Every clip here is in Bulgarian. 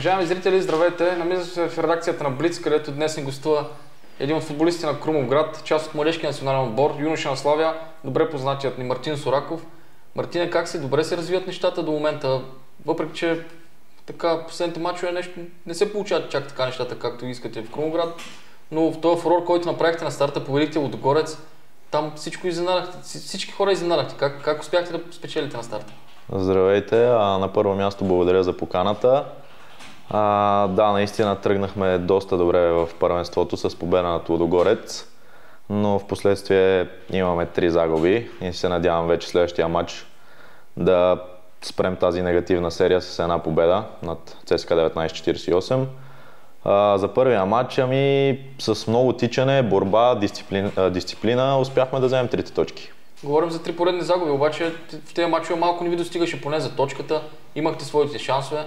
Уважаеми зрители, здравейте! Намирам се в редакцията на Блиц, където днес ни гостува един от футболистите на Крумовград, част от младежкия национален отбор, юноша на Славя, добре познатият ни Мартин Сораков. Мартине, как си? Добре се развият нещата до момента, въпреки че така последните мачове нещо не се получават чак така нещата, както искате в Крумовград, но в този фурор, който направихте на старта, победихте Лодогорец, там всичко изненадахте, всички хора изненадахте. Как, как успяхте да спечелите на старта? Здравейте, а, на първо място благодаря за поканата. А, да, наистина тръгнахме доста добре в първенството с победа на Лудогорец, но в последствие имаме три загуби и се надявам вече следващия матч да спрем тази негативна серия с една победа над ЦСКА 1948. А, за първия матч, ами с много тичане, борба, дисциплина, дисциплина успяхме да вземем трите точки. Говорим за три поредни загуби, обаче в тези матчове малко не ви достигаше поне за точката, имахте своите шансове.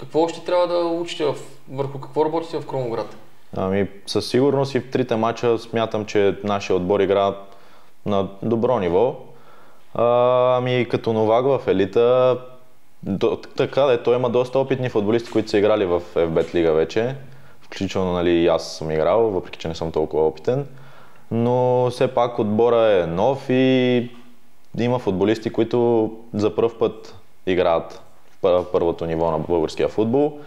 Какво още трябва да учите, в, върху какво работите в Кромоград? Ами, със сигурност и в трите мача смятам, че нашия отбор игра на добро ниво. А, ами, като новак в елита, до, така да е, той има доста опитни футболисти, които са играли в FBET лига вече. Включително нали, и аз съм играл, въпреки че не съм толкова опитен. Но все пак отбора е нов и има футболисти, които за първ път играят първото ниво на българския футбол.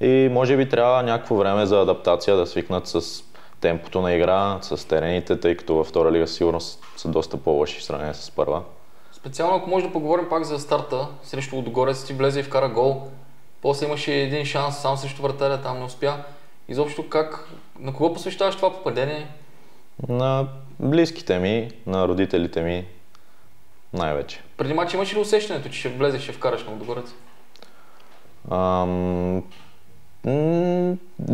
И може би трябва някакво време за адаптация да свикнат с темпото на игра, с терените, тъй като във втора лига сигурно са доста по-лоши в сравнение с първа. Специално ако може да поговорим пак за старта, срещу Лудогорец ти влезе и вкара гол. После имаше един шанс сам срещу вратаря, там не успя. Изобщо как, на кого посвещаваш това попадение? На близките ми, на родителите ми, най-вече. Преди матч имаш ли усещането, че ще влезеш, ще вкараш на Лудогорец? Ам...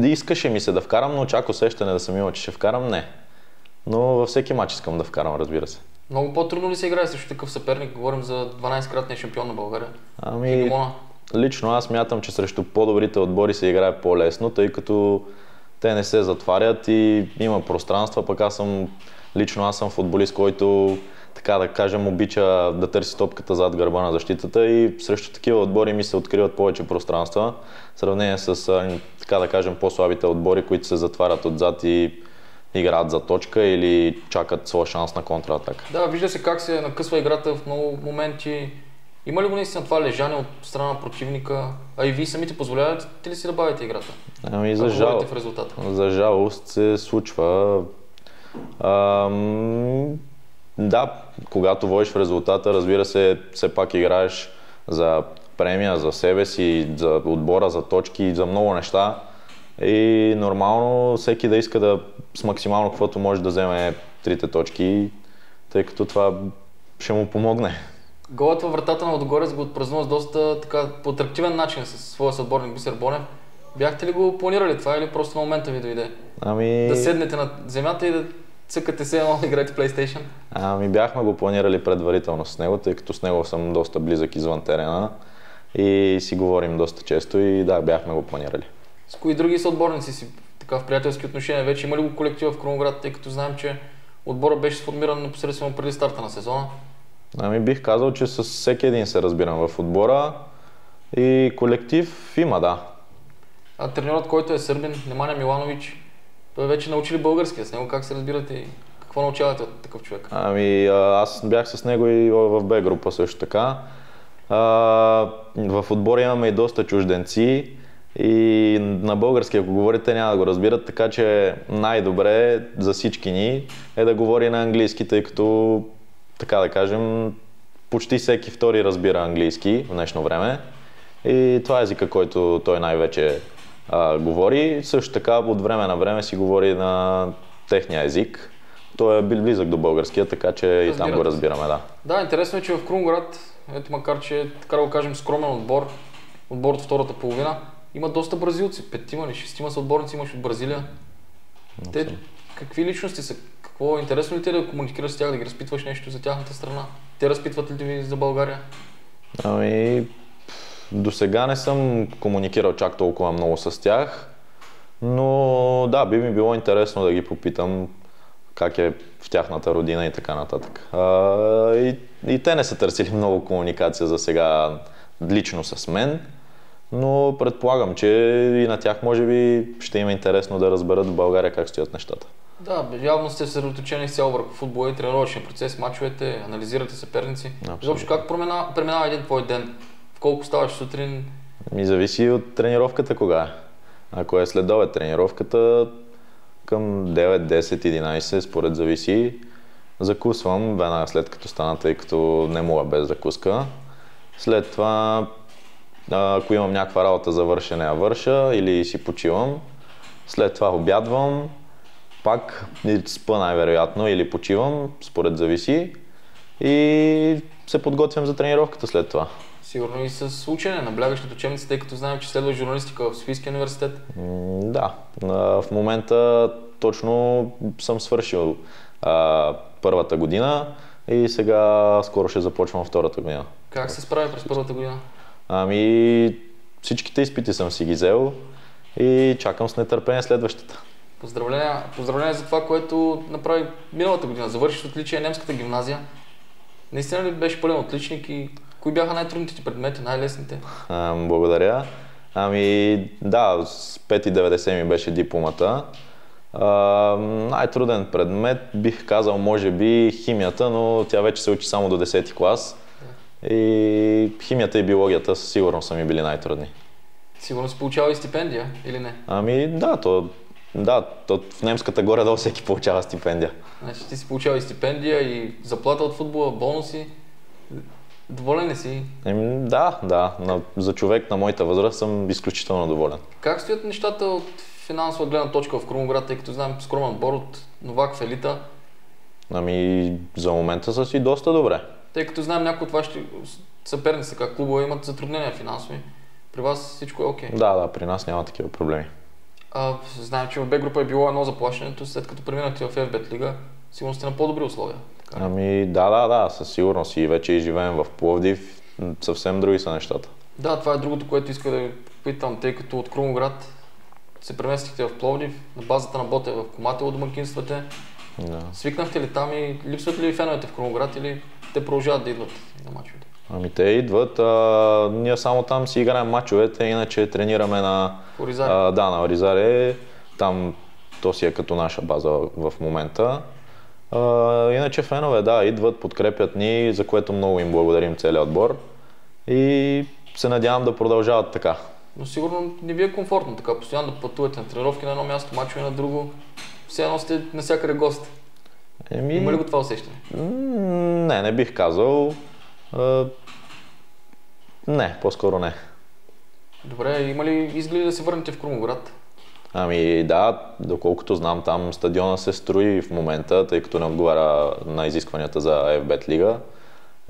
Искаше ми се да вкарам, но чак усещане да съм имал, че ще вкарам, не. Но във всеки матч искам да вкарам, разбира се. Много по-трудно ли се играе срещу такъв съперник? Говорим за 12-кратния шампион на България. Ами, лично аз мятам, че срещу по-добрите отбори се играе по-лесно, тъй като те не се затварят и има пространства, пък аз съм, лично аз съм футболист, който така да кажем, обича да търси топката зад гърба на защитата и срещу такива отбори ми се откриват повече пространства, в сравнение с, така да кажем, по-слабите отбори, които се затварят отзад и играят за точка или чакат своя шанс на контратака. Да, вижда се как се накъсва играта в много моменти. Има ли го наистина това лежане от страна на противника? А и вие самите позволявате ли си да бавите играта? Ами за, жал... в резултата? за жалост се случва. Ам... Да, когато водиш в резултата, разбира се, все пак играеш за премия, за себе си, за отбора, за точки, за много неща. И нормално всеки да иска да с максимално каквото може да вземе трите точки, тъй като това ще му помогне. Голът във вратата на Отгорец го отпразнува с доста така, по атрактивен начин с своя съотборник Бисер Бонев. Бяхте ли го планирали това или просто на момента ви дойде? Ами... Да седнете на земята и да цъкате се да играете PlayStation? Ами бяхме го планирали предварително с него, тъй като с него съм доста близък извън терена и си говорим доста често и да, бяхме го планирали. С кои други са отборници си така в приятелски отношения? Вече има ли го колектива в Кроноград, тъй като знаем, че отбора беше сформиран непосредствено преди старта на сезона? Ами бих казал, че с всеки един се разбирам в отбора и колектив има, да. А тренерът, който е сърбин, Неманя Миланович, той вече научи ли българския с него? Как се разбирате и какво научавате от такъв човек? Ами аз бях с него и в Б група също така. А, в отбора имаме и доста чужденци и на български, ако говорите, няма да го разбират, така че най-добре за всички ни е да говори на английски, тъй като, така да кажем, почти всеки втори разбира английски в днешно време. И това е езика, който той най-вече а, говори. Също така от време на време си говори на техния език. Той е близък до българския, така че Разбирате. и там го разбираме, да. Да, интересно е, че в Крумград, ето макар че, така да го кажем, скромен отбор, отбор от втората половина, има доста бразилци. Петима ли, шестима са отборници имаш от Бразилия. Те, какви личности са? Какво интересно ли ти е да комуникираш с тях, да ги разпитваш нещо за тяхната страна? Те разпитват ли ви за България? Ами, до сега не съм комуникирал чак толкова много с тях, но да, би ми било интересно да ги попитам как е в тяхната родина и така нататък. А, и, и те не са търсили много комуникация за сега лично с мен, но предполагам, че и на тях може би ще им е интересно да разберат в България как стоят нещата. Да, явно сте съсредоточени цяло върху футбола и тренировъчния процес, мачовете, анализирате съперници. Изобщо как премина, преминава един твой ден? Колко ставаш сутрин? Ми зависи от тренировката кога. Ако е следове тренировката, към 9, 10, 11, според зависи. Закусвам веднага след като стана, тъй като не мога без закуска. След това, ако имам някаква работа за вършене, я върша или си почивам. След това обядвам, пак спа най-вероятно или почивам, според зависи. И се подготвям за тренировката след това. Сигурно и с учене, наблягаш на учебници, тъй като знаем, че следва журналистика в Софийския университет. да, в момента точно съм свършил а, първата година и сега скоро ще започвам втората година. Как се справи през първата година? Ами всичките изпити съм си ги взел и чакам с нетърпение следващата. Поздравления, поздравления за това, което направи миналата година. Завършиш отличие немската гимназия. Наистина ли беше пълен отличник и кои бяха най-трудните ти предмети, най-лесните? А, благодаря. Ами да, с 5,90 ми беше дипломата. А, най-труден предмет бих казал може би химията, но тя вече се учи само до 10 ти клас. И химията и биологията със сигурност са ми били най-трудни. Сигурно си получава и стипендия, или не? Ами да, то, да, то в немската горе долу всеки получава стипендия. Значи ти си получава и стипендия, и заплата от футбола, бонуси. Доволен ли си? Еми, да, да. На, за човек на моята възраст съм изключително доволен. Как стоят нещата от финансова гледна точка в Крумоград, тъй като знаем скромен отбор от Новак в елита? Ами, за момента са си доста добре. Тъй като знаем някои от вашите съперници, как клубове имат затруднения финансови. При вас всичко е окей? Okay. Да, да, при нас няма такива проблеми. А, знаем, че в Б група е било едно заплащането, след като преминахте в FBET лига, сигурно сте на по-добри условия. Така. Ами да, да, да, със сигурност и вече и живеем в Пловдив, съвсем други са нещата. Да, това е другото, което иска да ви питам, тъй като от Крумоград се преместихте в Пловдив, на базата на Боте в Коматело домакинствате. Да. Свикнахте ли там и липсват ли феновете в Крумоград или те продължават да идват на мачовете? Ами те идват, а, ние само там си играем мачовете, иначе тренираме на... Оризаре? А, да, на Оризаре. Там то си е като наша база в момента. А, иначе фенове, да, идват, подкрепят ни, за което много им благодарим целият отбор. И се надявам да продължават така. Но сигурно не ви е комфортно така, постоянно да пътувате на тренировки на едно място, мачове на друго. Все едно сте навсякъде гост. Еми... Има ли го това усещане? Не, не бих казал. А... Не, по-скоро не. Добре, има ли изгледи да се върнете в Крумоград? Ами да, доколкото знам, там стадиона се строи в момента, тъй като не отговаря на изискванията за FBET лига.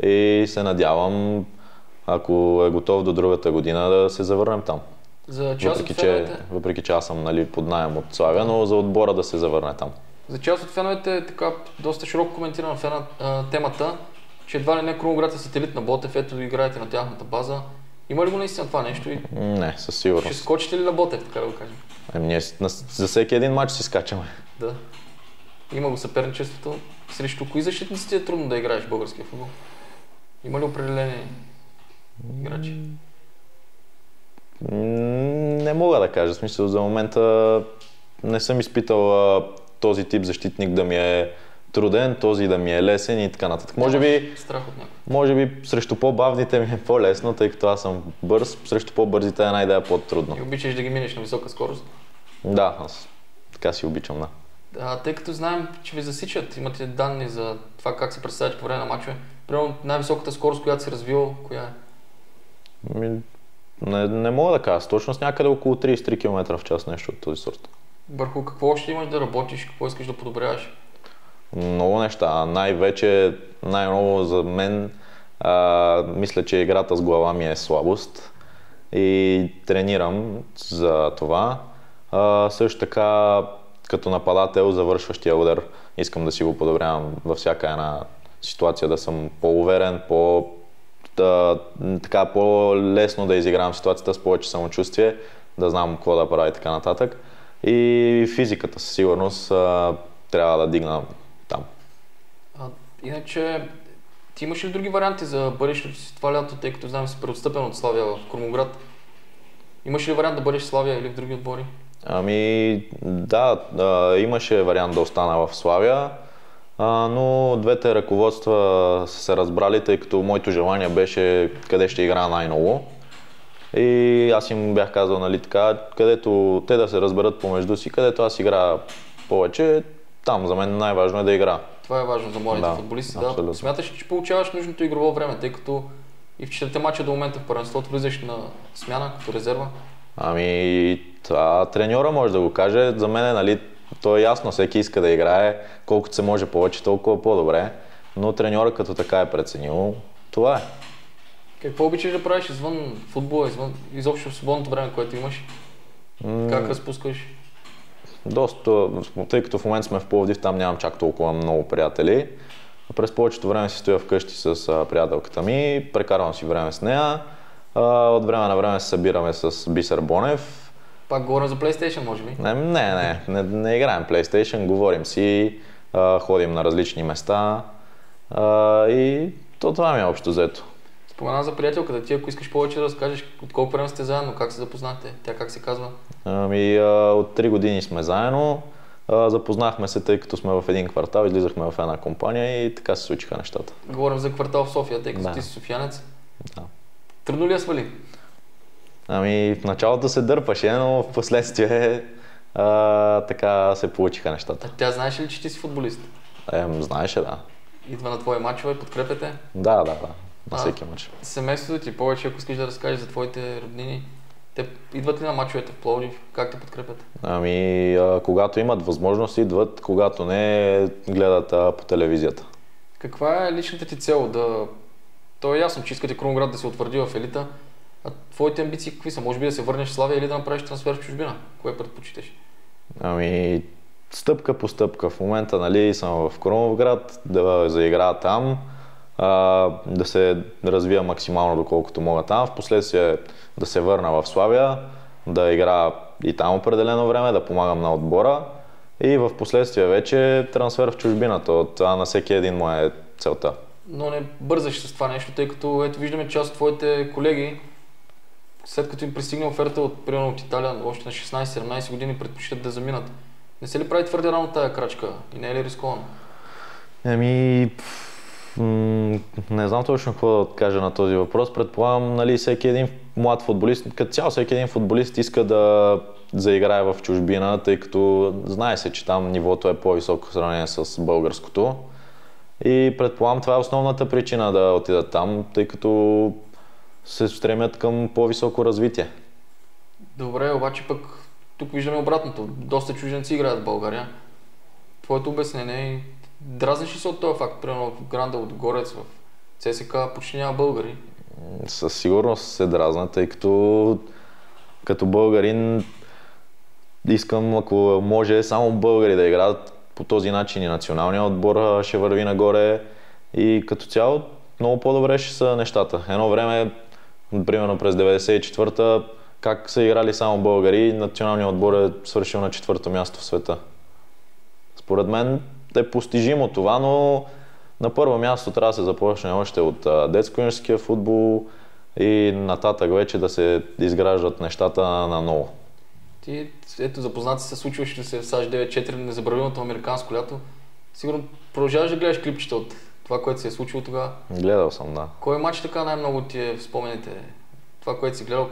И се надявам, ако е готов до другата година, да се завърнем там. За част въпреки, от феновете... че, въпреки, че аз съм нали, под найем от Славя, но за отбора да се завърне там. За част от феновете е така доста широко фена, а, темата, че едва ли не Крумоград е сателит на Ботев, ето играете на тяхната база. Има ли го наистина това нещо? И... Не, със сигурност. Ще скочите ли на Ботев, така да го кажем? Ами ние на, за всеки един матч си скачаме. Да. Има го съперничеството. Срещу кои защитници е трудно да играеш в българския футбол? Има ли определени играчи? Не мога да кажа. В смисъл, за момента не съм изпитал този тип защитник да ми е труден, този да ми е лесен и така нататък. Може би, страх от може би срещу по-бавните ми е по-лесно, тъй като аз съм бърз, срещу по-бързите е най-да е по-трудно. И обичаш да ги минеш на висока скорост? Да, аз така си обичам, да. А, тъй като знаем, че ви засичат, имате данни за това как се представяте по време на мачове. Примерно най-високата скорост, която си развил, коя е? Ми, не, не мога да кажа. Точно с някъде около 33 км в час нещо от този сорт. Върху какво още имаш да работиш? Какво искаш да подобряваш? Много неща. Най-вече, най-ново за мен, а, мисля, че играта с глава ми е слабост и тренирам за това. А, също така, като нападател, завършващия удар, искам да си го подобрявам във всяка една ситуация, да съм по-уверен, по да, така по-лесно да изигравам ситуацията с повече самочувствие, да знам какво да правя и така нататък. И физиката със сигурност трябва да дигна иначе, ти имаш ли други варианти за бъдещето си това лято, тъй като знам си преотстъпен от Славия в Кормоград? Имаш ли вариант да бъдеш в Славия или в други отбори? Ами да, да, имаше вариант да остана в Славия, а, но двете ръководства са се разбрали, тъй като моето желание беше къде ще играя най-много. И аз им бях казал, нали така, където те да се разберат помежду си, където аз играя повече, там за мен най-важно е да игра. Това е важно за младите Да, футболисти. абсолютно. Да. Смяташ, ли, че получаваш нужното игрово време, тъй като и в четирите мача до момента в първенството влизаш на смяна като резерва. Ами, това треньора може да го каже. За мен, нали, то е ясно, всеки иска да играе, колкото се може повече, толкова по-добре. Но треньора като така е преценил, това е. Какво обичаш да правиш извън футбола, извън, изобщо в свободното време, което имаш? М, Как разпускаш? Доста, тъй като в момента сме в Пловдив, там нямам чак толкова много приятели. През повечето време си стоя вкъщи с приятелката ми, прекарвам си време с нея. От време на време се събираме с Бисер Бонев. Пак говорим за PlayStation, може би. Не, не, не, не, не играем PlayStation, говорим си, ходим на различни места и то това ми е общо взето. Спомена за приятелката ти, ако искаш повече да разкажеш от колко време сте заедно, как се запознахте, тя как се казва. Ами, а, от 3 години сме заедно. А, запознахме се, тъй като сме в един квартал, излизахме в една компания и така се случиха нещата. Говорим за квартал в София, тъй като Да. ти си софиянец. Да. Трудно ли я свали? Ами, в началото се дърпаше, но в последствие а, така се получиха нещата. А тя знаеш ли, че ти си футболист? Е, знаеше, да. Идва на твои мачове, подкрепяте. Да, да, да. На всеки мач. Семейството ти повече, ако искаш да разкажеш за твоите роднини, те идват ли на мачовете в Пловдив? Как те подкрепят? Ами, а, когато имат възможност, идват, когато не, гледат а, по телевизията. Каква е личната ти цел? Да... То е ясно, че искате Крумград да се утвърди в елита. А твоите амбиции какви са? Може би да се върнеш в Славия или да направиш трансфер в чужбина? Кое предпочиташ? Ами, стъпка по стъпка. В момента, нали, съм в Крумовград, да заиграя там, а, да се развия максимално доколкото мога там. Впоследствие да се върна в Славия, да играя и там определено време, да помагам на отбора и в последствие вече трансфер в чужбина. То, това на всеки един му е целта. Но не бързаш с това нещо, тъй като ето виждаме част от твоите колеги, след като им пристигне оферта от, примерно от Италия, още на 16-17 години предпочитат да заминат. Не се ли прави твърде рано тая крачка и не е ли рисковано? Еми, м, не знам точно какво да кажа на този въпрос. Предполагам, нали, всеки един млад футболист, като цяло всеки един футболист иска да заиграе в чужбина, тъй като знае се, че там нивото е по-високо в сравнение с българското. И предполагам, това е основната причина да отидат там, тъй като се стремят към по-високо развитие. Добре, обаче пък тук виждаме обратното. Доста чужденци играят в България. Твоето обяснение дразниш ли се от този факт? Примерно в Гранда от Горец, в ЦСК почти няма българи. Със сигурност се дразна, тъй като като българин искам, ако може, само българи да играят по този начин и националния отбор ще върви нагоре и като цяло много по-добре ще са нещата. Едно време, примерно през 94-та, как са играли само българи, националният отбор е свършил на четвърто място в света. Според мен е постижимо това, но на първо място трябва да се започне още от детско-юношеския футбол и нататък вече да се изграждат нещата на ново. Ти, ето, запознат си се случващото се в САЩ 9-4, незабравимото американско лято. Сигурно продължаваш да гледаш клипчета от това, което се е случило тогава. Гледал съм, да. Кой матч така най-много ти е в спомените? Това, което си гледал,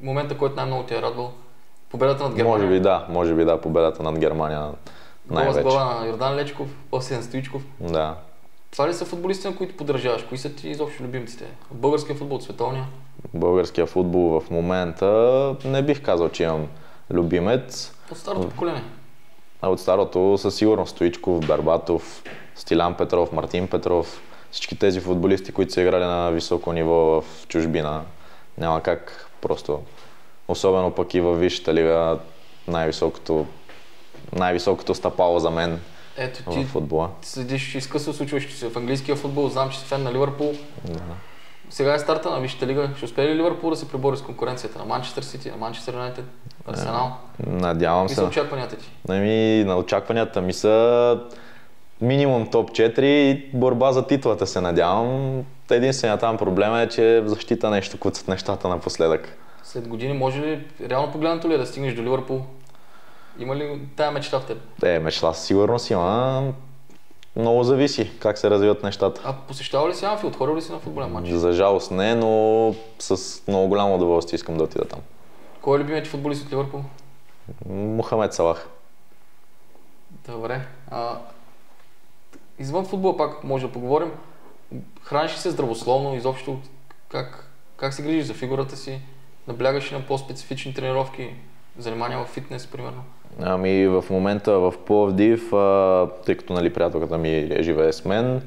момента, който най-много ти е радвал? Победата над Германия? Може би да, може би да, победата над Германия с най-вече. глава на Йордан Лечков, после на Стоичков. Да. Това ли са футболисти, на които поддържаваш? Кои са ти изобщо любимците? Българския футбол, световния? Българския футбол в момента не бих казал, че имам любимец. От старото поколение. А от старото със сигурност Стоичков, Барбатов, Стилян Петров, Мартин Петров, всички тези футболисти, които са играли на високо ниво в чужбина, няма как просто. Особено пък и във Висшата лига най-високото, най-високото стъпало за мен Ето в ти футбола. следиш изкъсно случващото се в английския футбол. Знам, че си фен на Ливърпул. Да. Сега е старта на Висшата лига. Ще успее ли Ливърпул да се пребори с конкуренцията на Манчестър Сити, на Манчестър Юнайтед, Арсенал? Надявам Какви се. са очакванията ти? Ами, на очакванията ми са минимум топ 4 и борба за титлата се надявам. Единственият там проблем е, че в защита нещо куцат нещата напоследък. След години може ли, реално погледнато ли е да стигнеш до Ливърпул? Има ли тая мечта в теб? Е, мечта със сигурност има. Много зависи как се развиват нещата. А посещава ли си Анфилд? Ходил ли си на футболен матч? За жалост не, но с много голямо удоволствие искам да отида там. Кой е любимият ти футболист от Ливърпул? Мохамед Салах. Добре. А, извън футбола пак може да поговорим. Храниш ли се здравословно? Изобщо как, как се грижиш за фигурата си? Наблягаш ли на по-специфични тренировки? Занимания в фитнес, примерно? Ами в момента в Пловдив, а, тъй като нали, приятелката ми живее с мен,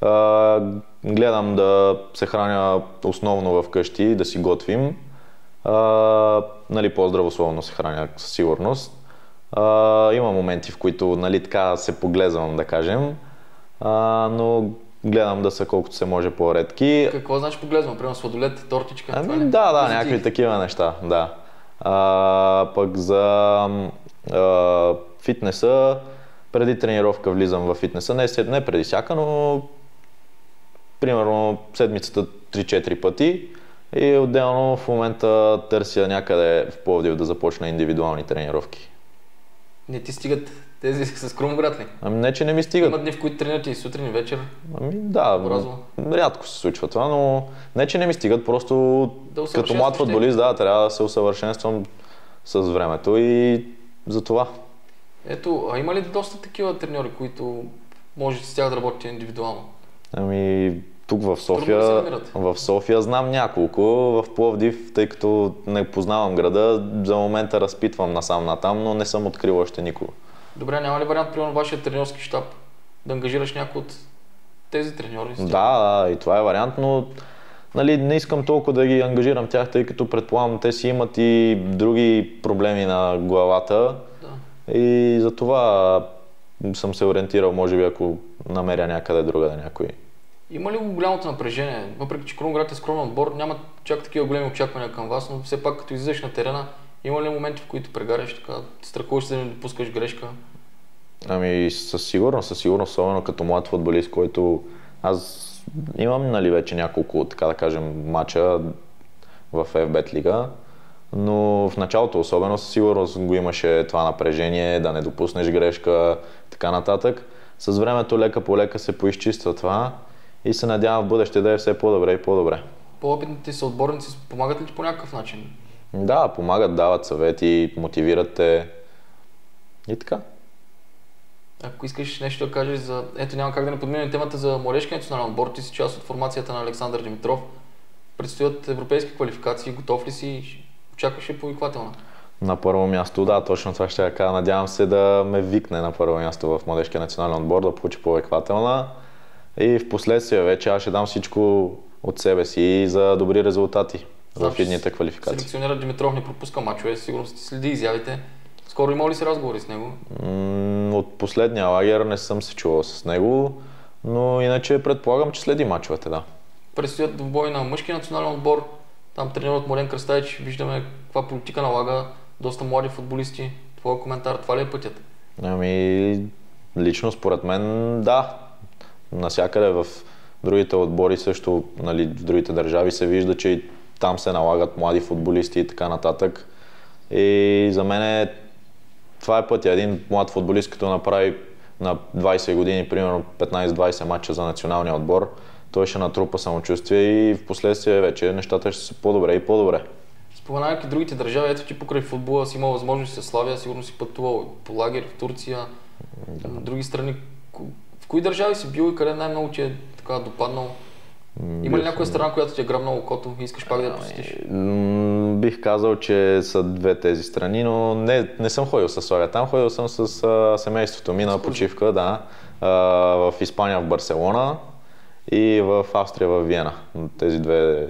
а, гледам да се храня основно в къщи, да си готвим. А, нали, по-здравословно се храня със сигурност. А, има моменти, в които нали, така се поглезвам, да кажем, а, но гледам да са колкото се може по-редки. Какво значи поглезвам? Примерно сладолет, тортичка? Ами, да, да, някакви такива неща, да. А, пък за а, фитнеса, преди тренировка влизам в фитнеса, не, след- не преди всяка, но примерно седмицата 3-4 пъти и отделно в момента търся някъде в Пловдив да започна индивидуални тренировки. Не ти стигат тези с Крумград ли? Ами не, че не ми стигат. Има дни, в които тренирате и сутрин, и вечер. Ами да, Образно. рядко се случва това, но не, че не ми стигат, просто Да като млад футболист, да, трябва да се усъвършенствам с времето и за това. Ето, а има ли доста такива треньори, които може с тях да работите индивидуално? Ами, тук в София, в София знам няколко, в Пловдив, тъй като не познавам града, за момента разпитвам насам натам, но не съм открил още никого. Добре, няма ли вариант, примерно, вашия тренерски щаб да ангажираш някой от тези треньори? Да, да, и това е вариант, но нали, не искам толкова да ги ангажирам тях, тъй като предполагам, те си имат и други проблеми на главата Да. и затова съм се ориентирал, може би, ако намеря някъде другаде някой. Има ли го голямото напрежение? Въпреки, че Крумград е скромен отбор, няма чак такива големи очаквания към вас, но все пак като излизаш на терена, има ли моменти, в които прегаряш така, страхуваш се да не допускаш грешка? Ами със сигурност, със сигурност, особено като млад футболист, който аз имам нали, вече няколко, така да кажем, мача в FBET лига, но в началото особено със сигурност го имаше това напрежение, да не допуснеш грешка, така нататък. С времето лека по лека се поизчиства това и се надявам в бъдеще да е все по-добре и по-добре. По-опитните са отборници помагат ли ти по някакъв начин? Да, помагат, дават съвети, мотивират те и така. Ако искаш нещо да кажеш за... Ето няма как да не подминем темата за младежкия национален отбор. Ти си част от формацията на Александър Димитров. Предстоят европейски квалификации. Готов ли си? Очакваш ли повиквателна? На първо място, да, точно това ще я кажа. Надявам се да ме викне на първо място в младежкия национален отбор, да получи повеквателна. И в последствие вече аз ще дам всичко от себе си за добри резултати Знам, в едните квалификации. Селекционерът Димитров не пропуска мачове. Сигурно си следи изявите. Скоро има ли си разговори с него? М, От последния лагер не съм се чувал с него, но иначе предполагам, че следи мачовете, да. Предстоят в бой на мъжки национален отбор. Там тренерът Морен Кръстайч. Виждаме каква политика налага. Доста млади футболисти. Твоя коментар, това ли е пътят? Ами, лично според мен, да. Насякъде в другите отбори също, нали, в другите държави се вижда, че и там се налагат млади футболисти и така нататък. И за мен е, това е пътя. Един млад футболист, като направи на 20 години, примерно 15-20 матча за националния отбор, той ще натрупа самочувствие и в последствие вече нещата ще са по-добре и по-добре. Споменавайки другите държави, ето ти покрай футбола си имал възможност да се славя, сигурно си пътувал по лагер в Турция, в други страни. В кои държави си бил и къде най-много ти е така допаднал? Има ли някоя страна, която ти е грабнала окото и искаш пак да я посетиш? Бих казал, че са две тези страни, но не, не съм ходил с Славя там, ходил съм с а, семейството ми на почивка, да. А, в Испания в Барселона и в Австрия в Виена. Тези две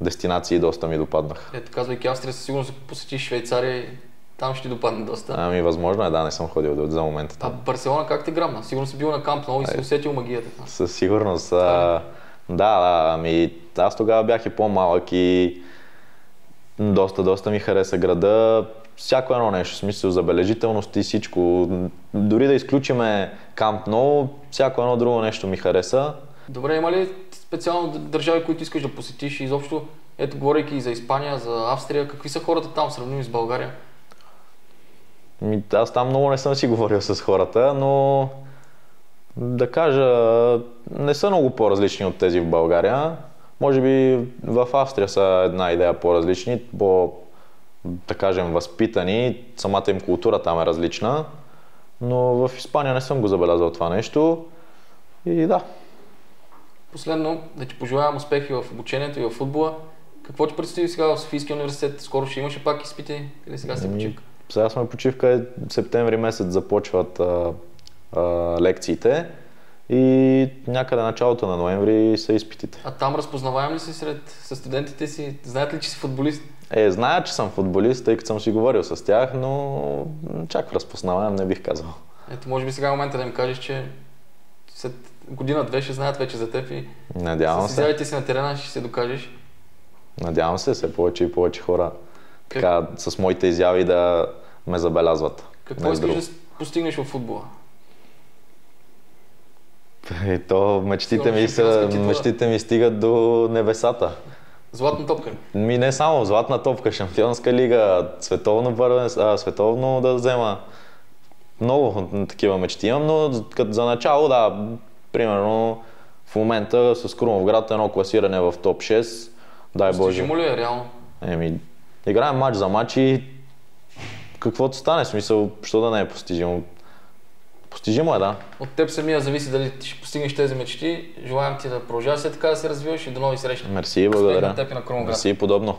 дестинации доста ми допаднаха. Ето, казвайки Австрия, със сигурност посетиш Швейцария, там ще ти допадне доста. Ами възможно е, да, не съм ходил до, за момента А там. Барселона как те грабна? Сигурно си бил на камп много и си усетил магията. Със сигурност. А, да, да, ами аз тогава бях и по-малък и доста, доста ми хареса града. Всяко едно нещо, в смисъл забележителност и всичко. Дори да изключиме Камп Но, всяко едно друго нещо ми хареса. Добре, има ли специално държави, които искаш да посетиш и изобщо ето говорейки и за Испания, за Австрия, какви са хората там, сравними с България? Ми, аз там много не съм си говорил с хората, но да кажа, не са много по-различни от тези в България. Може би в Австрия са една идея по-различни, по, да кажем, възпитани. Самата им култура там е различна. Но в Испания не съм го забелязал това нещо. И да. Последно, да ти пожелавам успехи в обучението и в футбола. Какво ти предстои сега в Софийския университет? Скоро ще имаше пак изпити или сега се почивка? Сега сме почивка, септември месец започват а, а, лекциите и някъде началото на ноември са изпитите. А там разпознаваем ли си сред студентите си? Знаят ли, че си футболист? Е, знаят, че съм футболист, тъй като съм си говорил с тях, но чак разпознаваем не бих казал. Ето, може би сега е момента да им кажеш, че след година-две ще знаят вече за теб и Надявам се. изявите си на терена ще се докажеш. Надявам се, все повече и повече хора така, с моите изяви да ме забелязват. Какво искаш да постигнеш в футбола? И то мечтите ми, са, мечтите ми стигат до небесата. Златна топка? Ми не само златна топка, шампионска лига, световно, първен, а, световно да взема. Много такива мечти имам, но като за начало, да, примерно в момента с Крумовград едно класиране в топ 6. Дай Боже. Постижимо ли е реално? Еми, играем матч за матч и каквото стане, смисъл, що да не е постижимо. Постижимо е, да. От теб самия зависи дали ти ще постигнеш тези мечти. Желаем ти да продължаваш все така да се развиваш и до нови срещи. Мерси, Успех благодаря. на теб и на. Мерси, подобно.